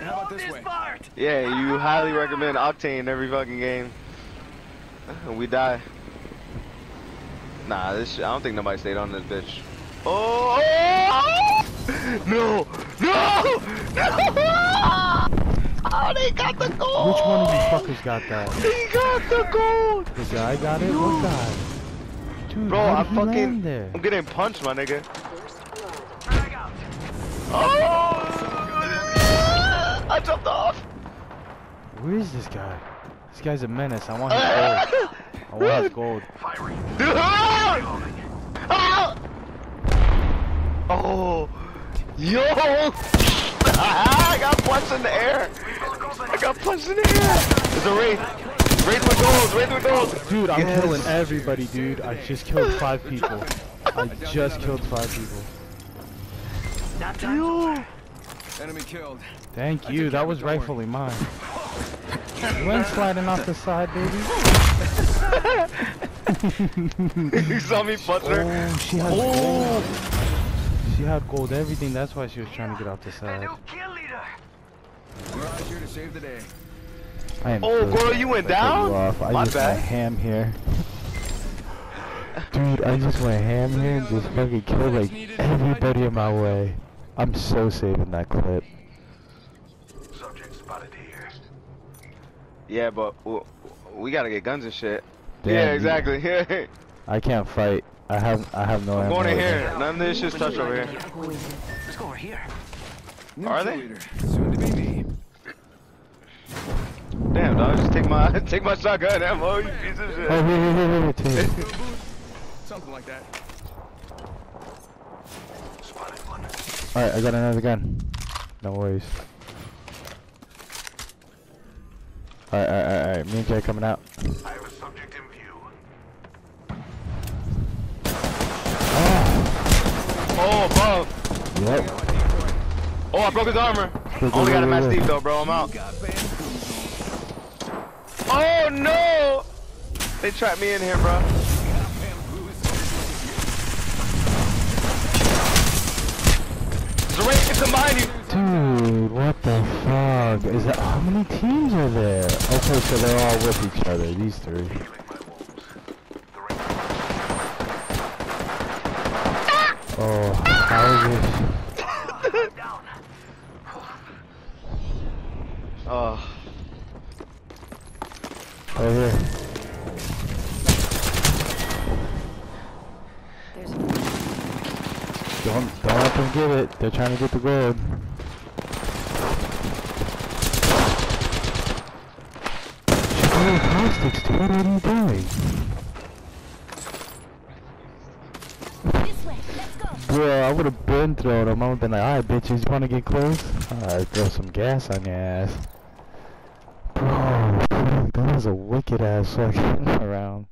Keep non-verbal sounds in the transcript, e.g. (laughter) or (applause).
How about this way? Yeah, you highly recommend Octane every fucking game. We die. Nah, this shit, I don't think nobody stayed on this bitch. Oh! (laughs) No! No! No! (laughs) Oh, they got the gold! Which one of you fuckers got that? He got the gold! The guy got it? What guy? Dude, Bro, I did he fucking, there? I'm getting punched, my nigga. Oh! I jumped off. Where is this guy? This guy's a menace. I want his gold. I want his gold. Ah! Oh, yo! I got punched in the air. I got punched in the air. There's a wraith. Wraith with gold. Wraith with gold. Dude, I'm Yes. killing everybody, dude. I just killed five people. I just killed five people. Yo. Enemy killed. Thank you. That was rightfully mine. (laughs) You went sliding off the side, baby. (laughs) you saw me punch her. Oh, she had Oh. gold. She had gold. Everything. That's why she was trying to get off the side. We're out here to save the day. I am Oh, so girl, you went if I cut down? You off. I My just bad. went ham here. Dude, I just went ham here and just fucking killed like everybody in my way. I'm so saving that clip. Yeah, but w- we gotta get guns and shit. Damn, yeah, you- exactly. (laughs) I can't fight. I have I have no I'm ammo. going in right here. None of this shit's touch over here. Let's go over here. New Are they? Soon to be me. Damn, dog, just take my (laughs) take my shotgun ammo, you piece of shit. (laughs) Oh wait wait wait wait, wait, wait. Something like that. Alright, I got another gun. No worries. Alright, alright, alright, alright. Me and Jay coming out. Ah. Oh, above. Yep. Oh, I broke his armor. Go, go, oh, Only got go, a go, match go. Though, bro. I'm out. Oh no! They trapped me in here, bro. There's a race combine you. Dude, what the fuck? Is that how many teams are there? Okay, so they're all with each other, these three. Oh, how is this? Oh, Right here. There's Don't don't let them get it. They're trying to get the gold. Oh, plastics, dude, what are you doing? this way. Let's go. Bro, I would have been thrown them. I would have been like, alright, bitches, you wanna get close? Alright, throw some gas on your ass. Bro, that was a wicked ass fucking (laughs) round.